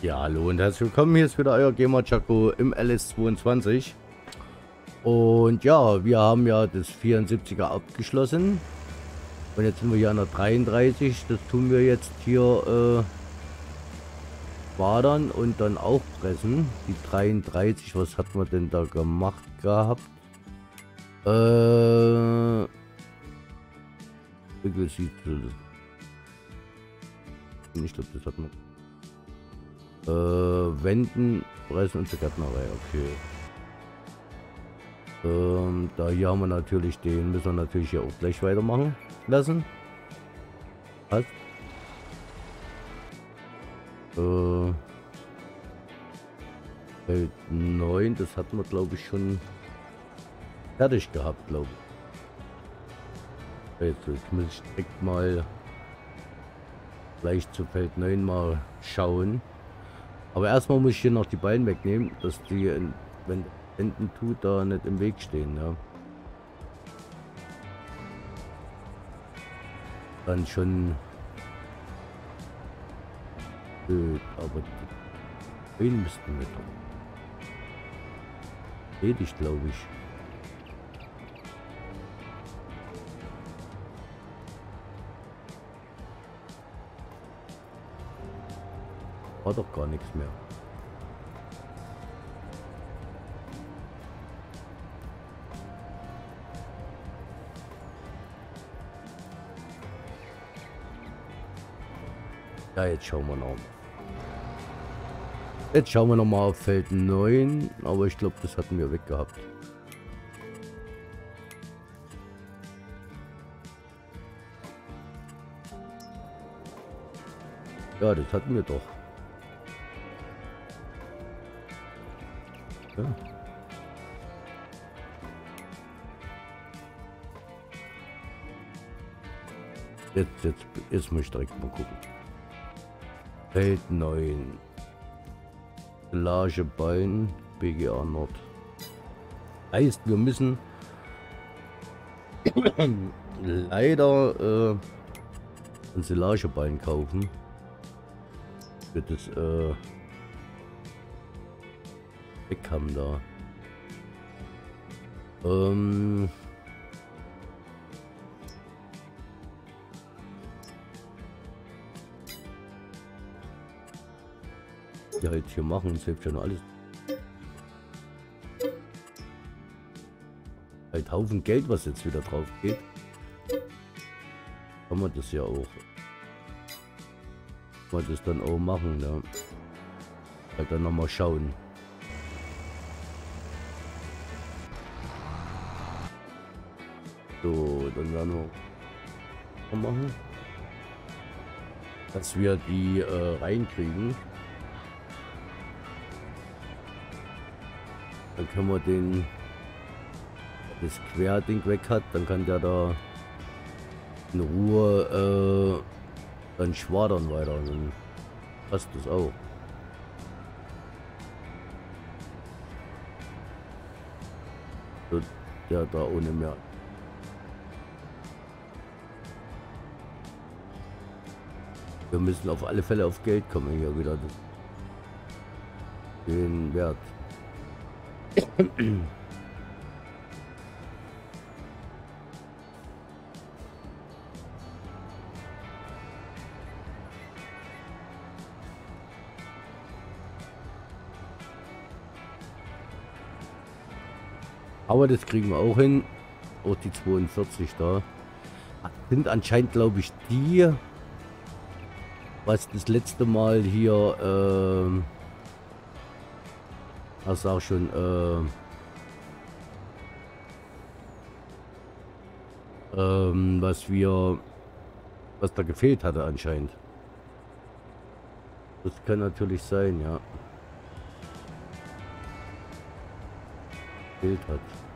Ja, hallo und herzlich willkommen. Hier ist wieder euer Gamer Chaco im LS22. Und ja, wir haben ja das 74er abgeschlossen. Und jetzt sind wir hier an der 33. Das tun wir jetzt hier äh, wadern und dann auch pressen. Die 33, was hat man denn da gemacht gehabt? Äh, ich glaube, das hat man äh, Wenden, Preisen und Gärtnerei, okay. Ähm, da hier haben wir natürlich den, müssen wir natürlich hier auch gleich weitermachen lassen. Was? Äh, Feld 9, das hatten wir glaube ich schon fertig gehabt, glaube ich. Jetzt, jetzt muss ich direkt mal gleich zu Feld 9 mal schauen. Aber erstmal muss ich hier noch die Ballen wegnehmen, dass die, wenn Enden tut, da nicht im Weg stehen. Ja. Dann schon blöd, aber die Ballen müssten mit. Ledig, glaube ich. War doch gar nichts mehr. Ja, jetzt schauen wir noch. Jetzt schauen wir noch mal auf Feld 9, aber ich glaube, das hatten wir weg gehabt. Ja, das hatten wir doch. Jetzt, jetzt, jetzt muss ich direkt mal gucken. Feld 9. Lage Bein, BGA Nord. Heißt, wir müssen leider äh, ein Silagebein kaufen. Für das äh, weg haben da. Ähm. Ja, jetzt hier machen, hilft schon alles. Ein Haufen Geld, was jetzt wieder drauf geht. Kann man das ja auch. Kann man das dann auch machen, ne? Halt dann nochmal schauen. So, dann werden wir machen, dass wir die äh, reinkriegen. Dann können wir den das Querding weg hat, dann kann der da in Ruhe äh, dann schwadern weiter. Dann passt das auch. So, der da ohne mehr Wir müssen auf alle Fälle auf Geld kommen hier wieder. Den Wert. Aber das kriegen wir auch hin. Auch die 42 da. Sind anscheinend, glaube ich, die was das letzte Mal hier, ähm, das auch schon, äh, ähm, was wir, was da gefehlt hatte anscheinend. Das kann natürlich sein, ja. Fehlt hat.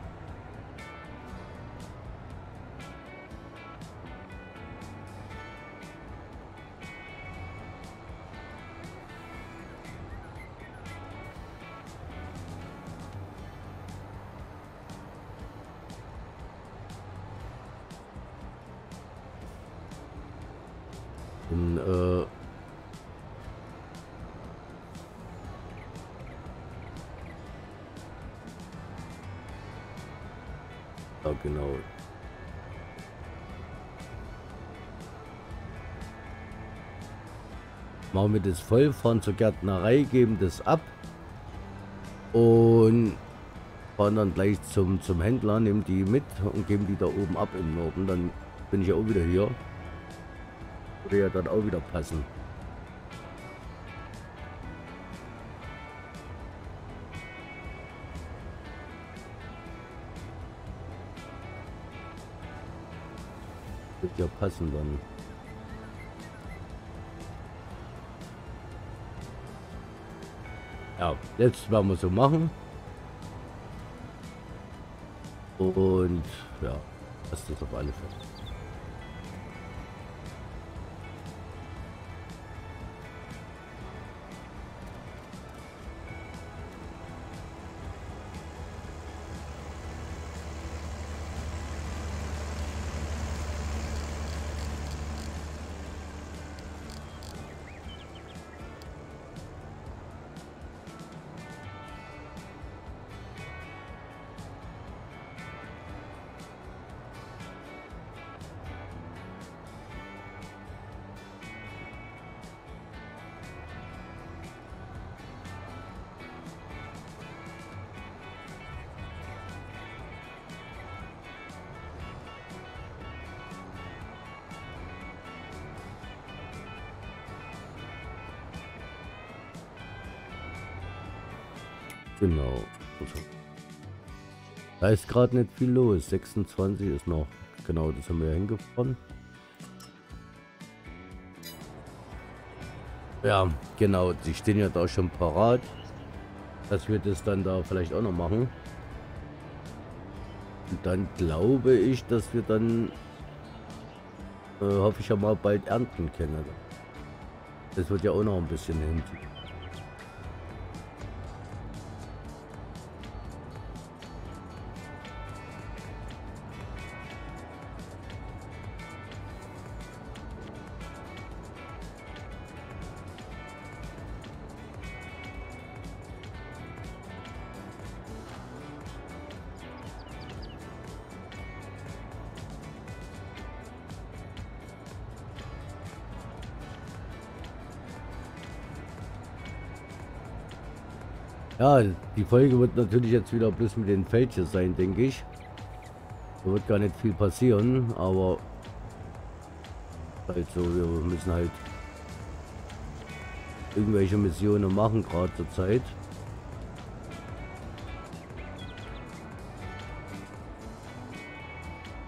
Dann, äh... Ja, genau. Machen wir das voll, fahren zur Gärtnerei, geben das ab und fahren dann gleich zum, zum Händler, nehmen die mit und geben die da oben ab im Norden. Dann bin ich auch wieder hier. Würde ja dann auch wieder passen. Wird ja passen dann. Ja, jetzt werden wir so machen. Und ja, das ist auf alle Fälle. Genau. Da ist gerade nicht viel los. 26 ist noch. Genau, das haben wir ja hingefahren. Ja, genau. Die stehen ja da schon parat. Dass wir das dann da vielleicht auch noch machen. Und dann glaube ich, dass wir dann, äh, hoffe ich ja mal, bald ernten können. Das wird ja auch noch ein bisschen hin. Ja, die Folge wird natürlich jetzt wieder bloß mit den Feldchen sein, denke ich. Da wird gar nicht viel passieren, aber halt so, wir müssen halt irgendwelche Missionen machen, gerade zur Zeit.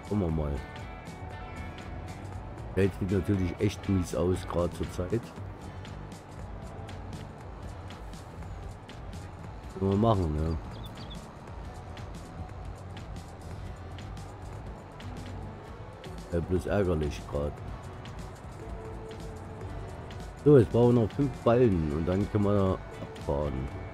Gucken wir mal. Feld sieht natürlich echt mies aus, gerade zur Zeit. Können wir machen? Ja, bloß ärgerlich gerade. So, jetzt brauchen wir noch fünf Ballen und dann können wir abfahren.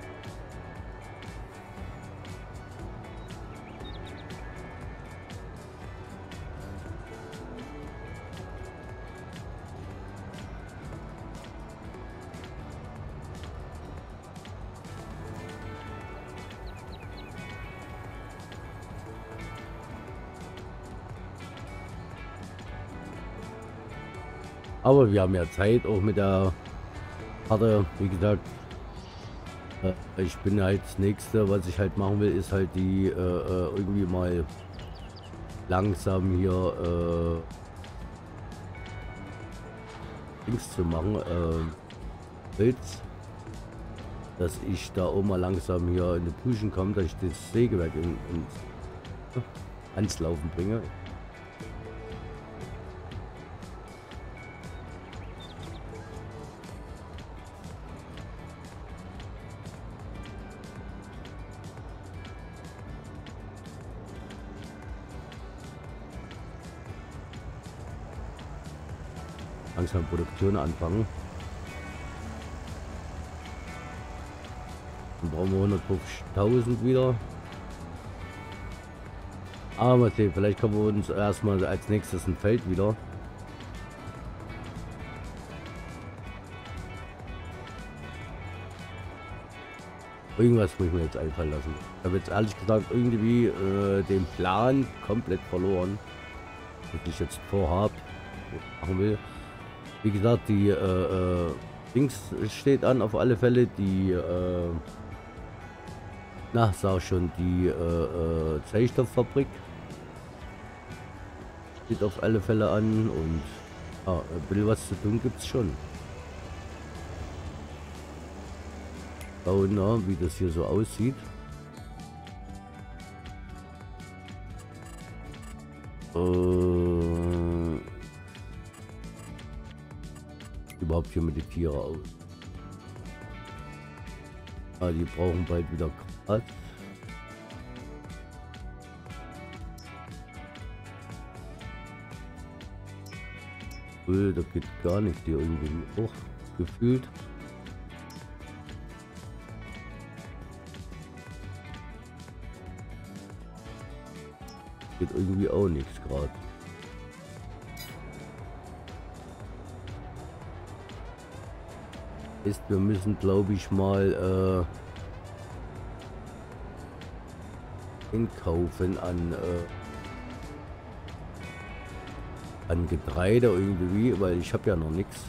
Aber wir haben ja Zeit, auch mit der Karte, wie gesagt. Äh, ich bin halt das nächste, was ich halt machen will, ist halt die äh, äh irgendwie mal langsam hier äh, Dings zu machen. Äh, Holz. Dass ich da auch mal langsam hier in die Puschen komme, dass ich das Sägewerk in, in, ans Laufen bringe. Langsam Produktion anfangen. Dann brauchen wir 150.000 wieder. Aber mal sehen, vielleicht kommen wir uns erstmal als nächstes ein Feld wieder. Irgendwas muss ich mir jetzt einfallen lassen. Ich habe jetzt ehrlich gesagt irgendwie äh, den Plan komplett verloren, was ich jetzt vorhabe, machen will. Wie gesagt, die äh, äh, Dings steht an auf alle Fälle, die äh, na, sag schon, die äh, äh, Zellstofffabrik steht auf alle Fälle an und ja, ein bisschen was zu tun gibt es schon. Schauen, na, wie das hier so aussieht. Äh, überhaupt hier mit den Tieren aus. Ah, die brauchen bald wieder Gras. Cool, da geht gar nicht hier irgendwie hoch gefühlt. Geht irgendwie auch nichts gerade. Ist, wir müssen glaube ich mal äh, einkaufen an äh, an Getreide irgendwie, weil ich habe ja noch nichts.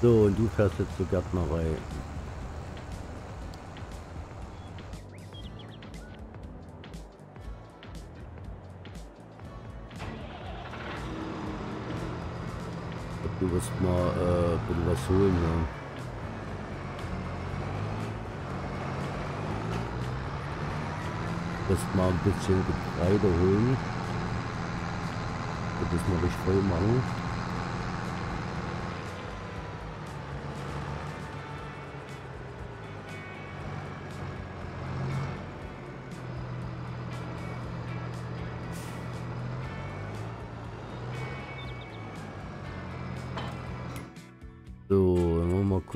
So, und du fährst jetzt zur Gärtnerei. Du wirst mal äh, ein bisschen was holen, ja. Wirst mal ein bisschen Getreide holen. Das mal richtig voll machen.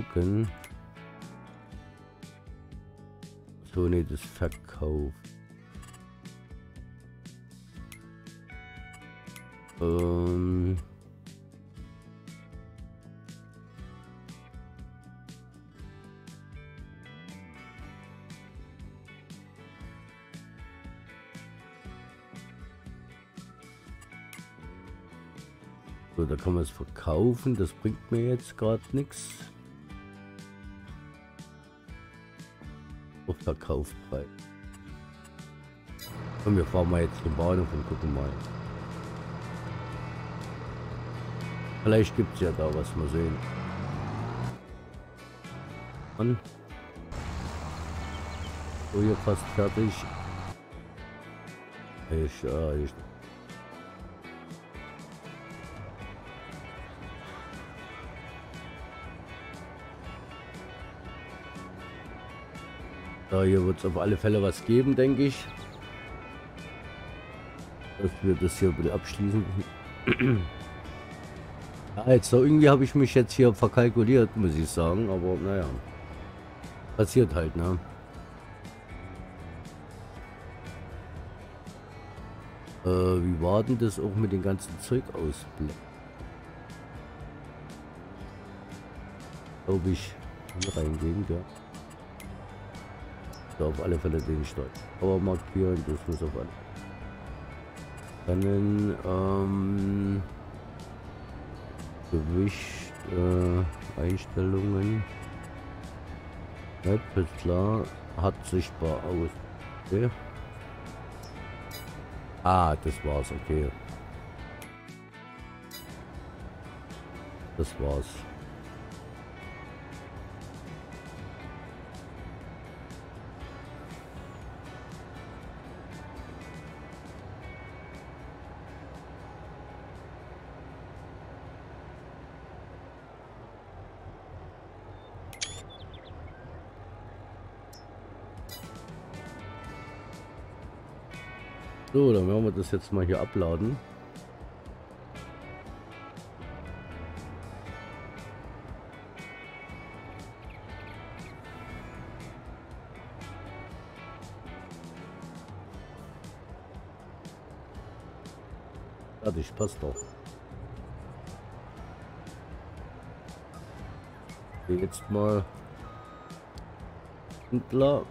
Gucken. So, ne, das Verkauf. Ähm. So, da kann man es verkaufen. Das bringt mir jetzt gerade nichts. Verkaufspreis. Und wir fahren mal jetzt zum Bahnhof und gucken mal. Vielleicht gibt es ja da was mal sehen. Und so hier fast fertig. Ich, äh, ich Ja, hier wird es auf alle Fälle was geben, denke ich. Dass wir das hier bitte abschließen. ja, jetzt irgendwie habe ich mich jetzt hier verkalkuliert, muss ich sagen. Aber naja, passiert halt, ne? Äh, wie war denn das auch mit dem ganzen Zeug aus? Glaube ich, reingehen, ja auf alle Fälle den Steuer. Aber markieren, das muss auf alle. Dann ähm, Gewicht, äh, Einstellungen. Ja, klar, hat sichtbar aus. Okay. Ah, das war's, okay. Das war's. So, dann werden wir das jetzt mal hier abladen. Fertig, passt doch. Jetzt mal Klar.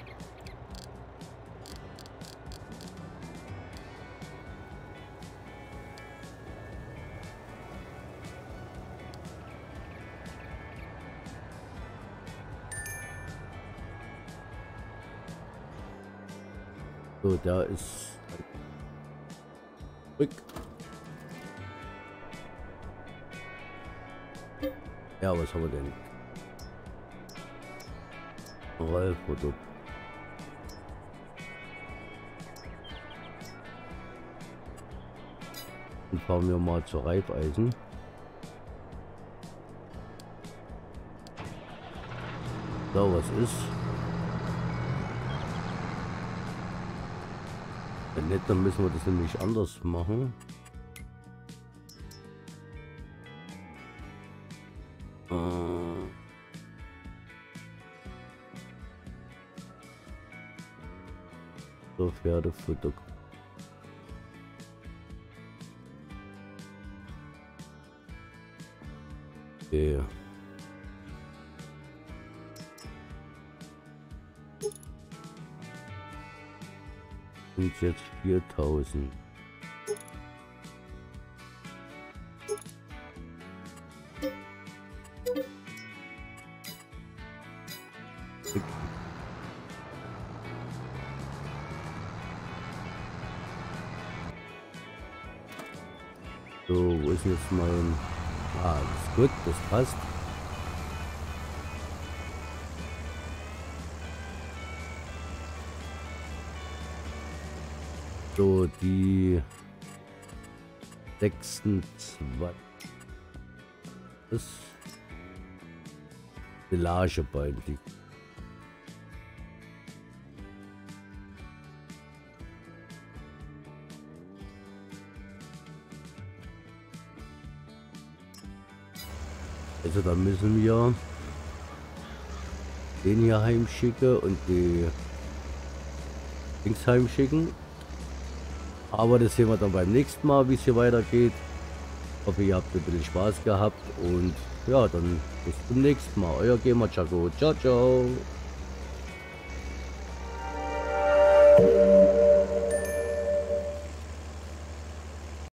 So, da ist Rück. Ja, was haben wir denn? Rollprodukt. Und fahren wir mal zur Reifeisen. So, was ist? Wenn nicht, dann müssen wir das nämlich anders machen. Äh. So Pferdefutter. Okay. Sind jetzt 4000. So, wo ist jetzt mein... Ah, das ist gut, das passt. So, die sechsten zwei. Das Silagebein liegt. Also da müssen wir den hier heimschicken und die Dings heimschicken. Aber das sehen wir dann beim nächsten Mal, wie es hier weitergeht. Ich hoffe, ihr habt ein bisschen Spaß gehabt und ja, dann bis zum nächsten Mal. Euer Gamer Chaco. Ciao, ciao.